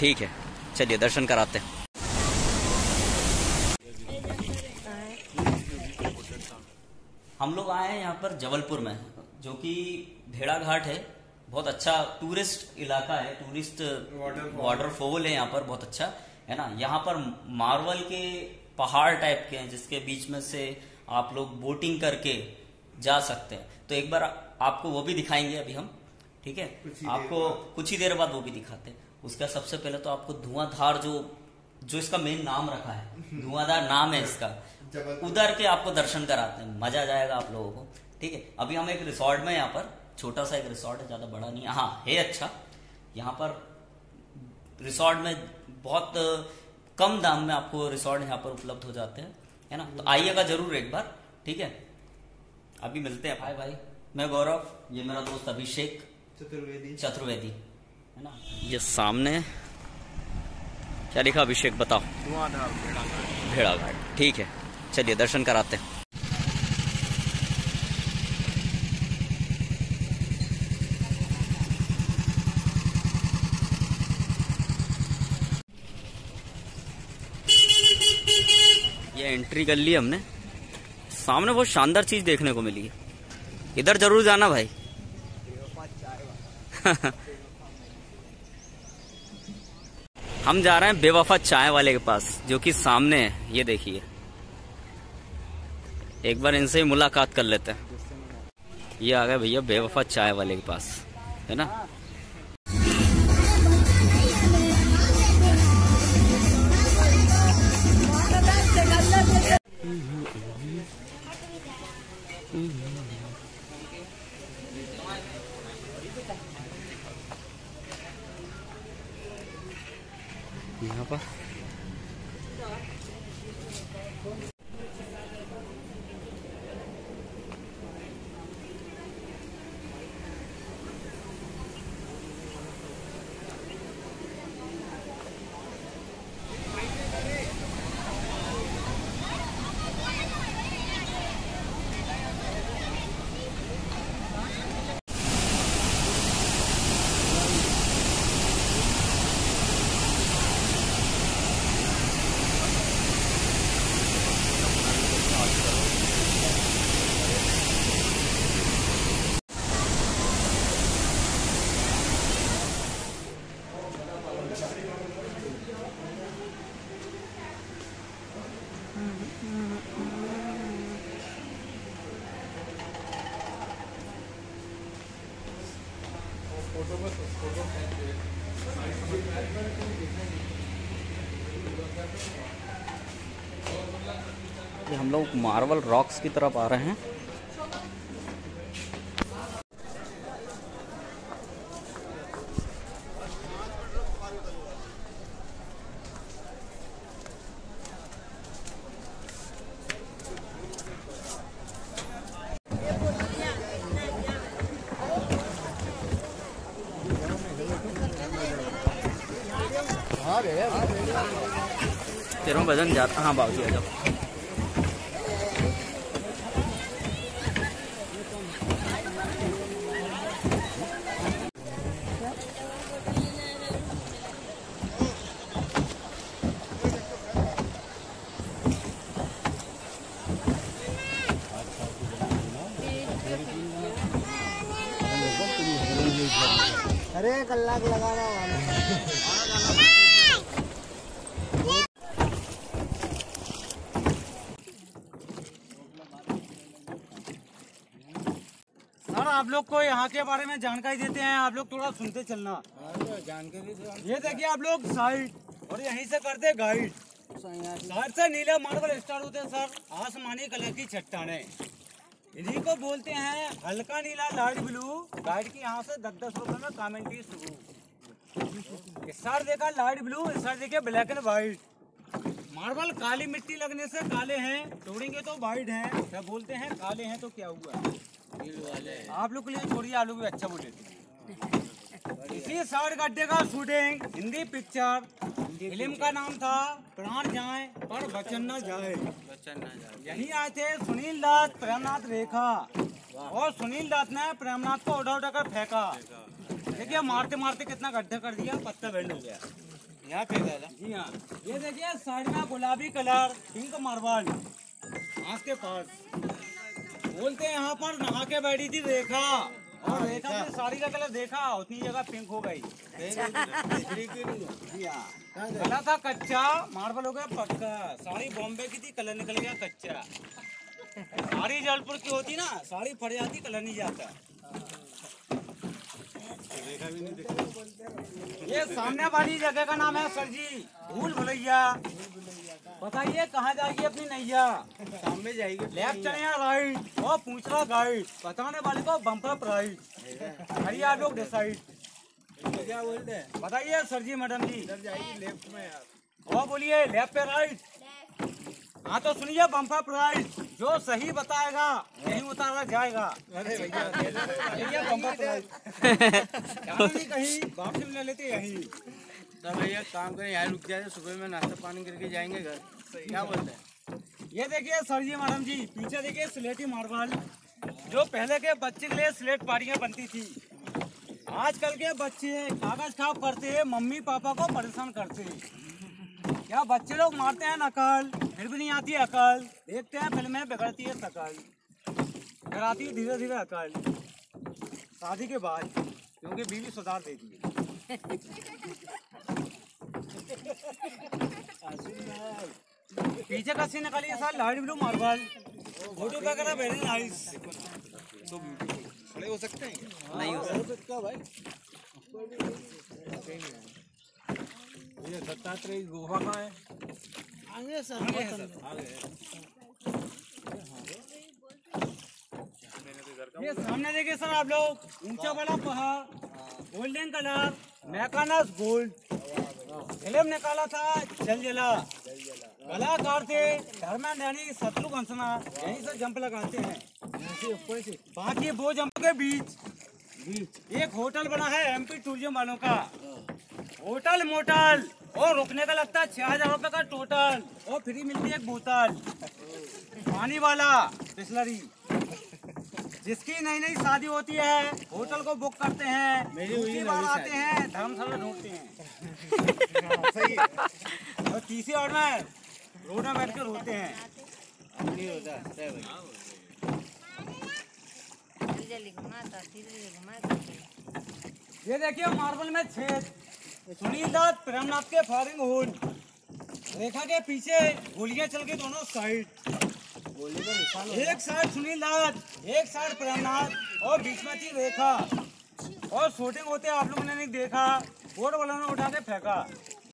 ठीक है। चलिए दर्शन कराते हैं। हम लोग आए हैं यहाँ पर जबलपुर में जो कि भेड़ा घाट है। बहुत अच्छा टूरिस्ट इलाका है टूरिस्ट वाटरफॉल है यहाँ पर बहुत अच्छा है ना? यहाँ पर मार्वल के पहाड़ टाइप के हैं जिसके बीच में से आप लोग बोटिंग करके जा सकते हैं। तो एक बार आपको वो भी दिखाएँगे अभी हम ठीक है? आपको कुछ ही देर बाद वो भी दिखाते हैं। उसका सबसे पहले तो आपको धुआंधार जो जो इसका मेन नाम रखा है धुआंधार नाम है इसका। उधर के आपको दर्शन कराते हैं मज़ा आ जाएगा आप लोगों को ठीक है? अभी हम एक रिसोर्ट में यहाँ पर छोटा सा एक रिसोर्ट है ज़्यादा बड़ा नहीं है। हाँ है अच्छा। यहाँ पर रिसोर्ट में बहुत कम दाम में आपको रिसोर्ट यहाँ पर उपलब्ध हो जाते हैं है ना? तो आइएगा ज़रूर एक बार ठीक है? अभी मिलते हैं। भाई भाई मैं गौरव ये मेरा दोस्त अभिषेक। चतुर्वेदी। चतुर्वेदी। है ना? ये सामने। क्या लिखा अभिषेक, बताओ। भेड़ा घाट ठीक है। चलिए, दर्शन कराते हैं। ये एंट्री कर ली हमने। सामने बहुत शानदार चीज़ देखने को मिली है। इधर ज़रूर जाना भाई। हम जा रहे हैं बेवफा चाय वाले के पास, जो कि सामने है। ये देखिए। एक बार इनसे ही मुलाकात कर लेते हैं। ये आ गए भैया बेवफा चाय वाले के पास, है ना? ini apa? यहाँ फ़ोटो ये हम लोग मार्बल रॉक्स की तरफ़ आ रहे हैं। तेरह वज़न जाता हाँ बाबू आ जाओ। अरे कलाक लगाना वाला सर आप लोग को यहाँ के बारे में जानकारी देते हैं, आप लोग थोड़ा सुनते चलना। जानकारी ये देखिए आप लोग साइड और यहीं से करते गाइड साइड से नीले मार्बल स्टार्ट होते हैं सर आसमानी कलर की चट्टाने। इन्हीं को बोलते हैं हल्का नीला लाइट ब्लू गाइड की यहाँ से दस दस रुपए में कमेंट्री शुरू। इस देखा लाइट ब्लू इस देखिए ब्लैक एंड व्हाइट मार्बल काली मिट्टी लगने से काले हैं, तोड़ेंगे तो वाइट हैं। क्या बोलते हैं? काले हैं तो क्या हुआ? आप लोग के लिए छोड़िए आप लोग भी अच्छा बोले इसी साइड गड्ढे का शूटिंग हिंदी पिक्चर फ़िल्म का नाम था प्राण जाए पर बचन न जाए। यही आए थे सुनील दत्त प्रेमनाथ रेखा। और सुनील दत्त ने प्रेमनाथ को उठा उठा कर फेंका। देखिए मारते मारते कितना गड्ढा कर दिया पत्ता बैंड हो गया। यहाँ पे डाला जी हाँ। ये देखिए साइड में गुलाबी कलर पिंक मार्बल आँख के पास। बोलते हैं यहाँ पर नहा के बैठी थी रेखा और रेखा ने साड़ी का कलर देखा उतनी जगह पिंक हो गई। जी हाँ गला था कच्चा मार्बल हो गया पक्का। साड़ी बॉम्बे की थी कलर निकल गया कच्चा। साड़ी जलपुर की होती ना साड़ी फट जाती कलर नहीं जाता। ये सामने वाली जगह का नाम है सर जी भूल भुलैया। बताइए कहाँ जाएगी अपनी नैया? सामने जाएगी लेफ़्ट चले या राइट और पूछ रहा गाइड बताने वाले को बम्पर प्राइस करिए आप लोग डिसाइड क्या बोलते हैं? बताइए सर जी मैडम जी। इधर जाएगी लेफ़्ट में यार। और बोलिए लेफ़्ट पे राइट हाँ तो सुनिए बम्पर प्राइस जो सही बताएगा यही उतारा जाएगा। अरे भैया बम्पर प्राइस कहीं वापसी ले लेते यही। तो भैया काम करें, यहाँ रुक जाए, सुबह में नाश्ता पानी करके जाएँगे घर। क्या बोलते हैं? ये देखिए सर जी मैडम जी, पीछे देखिए स्लेटी मार्बल जो पहले के बच्चे के लिए स्लेट पारियाँ बनती थी। आजकल के बच्चे कागज़ खाप करते हैं, मम्मी पापा को परेशान करते हैं। क्या बच्चे लोग मारते हैं नकल, फिर भी नहीं आती अकल, देखते हैं फ़िल्में बिगड़ती है फिर आती है धीरे धीरे अकल। शादी के बाद, क्योंकि बीवी सुधार देती है। पीछे का सीन निकालिए sir light blue marble photo वगैरह वेरी नाइस खड़े हो सकते हैं नहीं हो सकता। भाई ये दत्तात्रेय गुफा कहाँ है? आगे सर आगे सर। आगे ये सामने देखिए सर आप लोग ऊँचा बड़ा पहाड़ गोल्डन कलर मैकानस गोल्ड फ़िल्म निकाला था जल जला। कलाकार थे धर्मेंद्र यानी शत्रु वंशना यहीं से जंप लगाते हैं। ऊपर से बाकी वो जंप के बीच एक होटल बना है एमपी टूरिज़्म वालों का। होटल मोटल और रुकने का लगता है छह हज़ार रुपए का टोटल और फ्री मिलती है एक बोतल। पानी वाला बिस्लरी। जिसकी नई नई शादी होती है होटल को बुक करते हैं मेरी हुई बार आते हैं धर्मशाला ढूंढते हैं। सही और तीसरी में रोड में बैठ कर रोते हैं। नहीं होता है भाई जल्दी घुमाता धीरे घुमाता। ये देखिए मार्बल में छेद। सुनील दत्त प्रेमनाथ के फायरिंग होल रेखा के पीछे गोलियाँ चल गई दोनों साइड। एक साइड सुनील दास एक साइड प्रेमनाथ और बीच में थी रेखा। और शूटिंग होते आप लोगों ने नहीं देखा बोर्ड वालों ने उठा के फेंका।